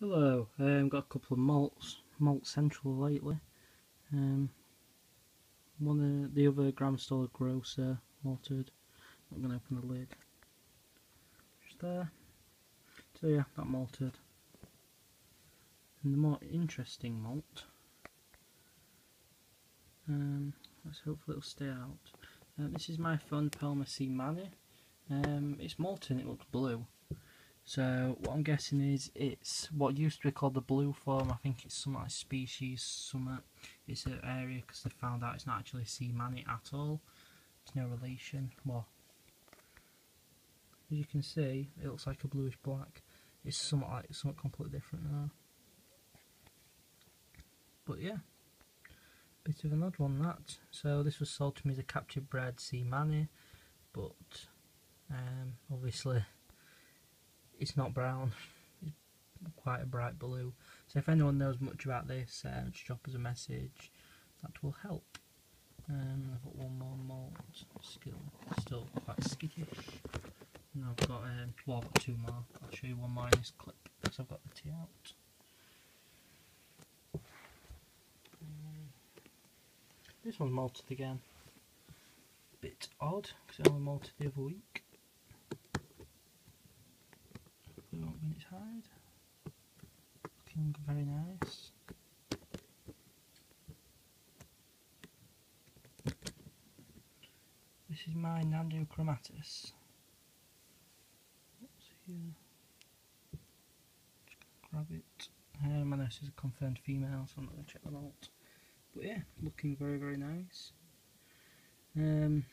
Hello, um, got a couple of malts, Malt Central lately. Um, one of the other Grammostola grossa malted. I'm going to open the lid. Just there. So yeah, that malted. And the more interesting malt. Um, let's hopefully it'll stay out. Uh, this is my Aphonopelma seemanni. Um, it's malted it looks blue. So what I'm guessing is it's what used to be called the blue form. I think it's some like species, some it's an area because they found out it's not actually Seemanni at all. It's no relation. Well, as you can see, it looks like a bluish black. It's somewhat like somewhat completely different now. But yeah, bit of an odd one that. So this was sold to me as a captured bred Seemanni, but um, obviously it's not brown. It's quite a bright blue. So if anyone knows much about this uh, just drop us a message. That will help. Um, I've got one more malt still, still quite skittish. And I've got um, well I've two more. I'll show you one this clip because I've got the tea out. This one's malted again. Bit odd because I only malted the other week its. Looking very nice. This is my Nhandu chromatus. What's here? Grab it. Uh, my nurse is a confirmed female, so I'm not going to check them out. But yeah, looking very, very nice. Um,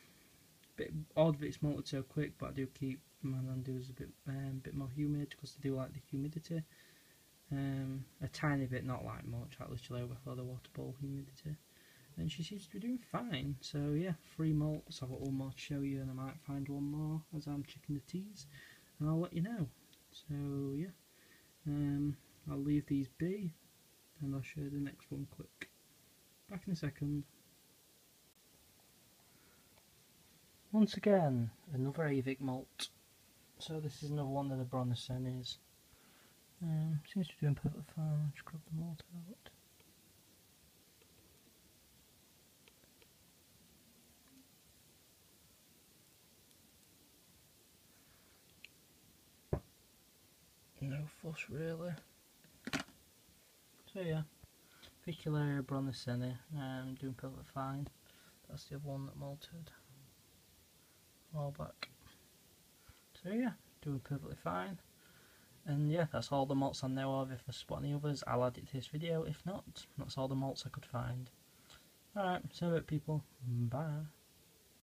bit odd that it's malted so quick, but I do keep my Nhandu's a bit um, bit more humid because they do like the humidity. Um, a tiny bit, not like much, like literally over the water bowl humidity. And she seems to be doing fine. So yeah, three malts. I've got one more to show you, and I might find one more as I'm checking the teas, and I'll let you know. So yeah, um, I'll leave these be, and I'll show the next one quick. Back in a second. Once again, another Avic malt. So this is another one of the Braunshauseni Um, seems to be doing perfectly fine. Let's grab the malt out. No fuss really. So yeah, Avicularia braunshauseni, um, doing perfectly fine. That's the other one that malted a while back. Yeah, doing perfectly fine. And yeah, that's all the malts I know of. If I spot any others, I'll add it to this video. If not, that's all the malts I could find. Alright, so it people. Bye.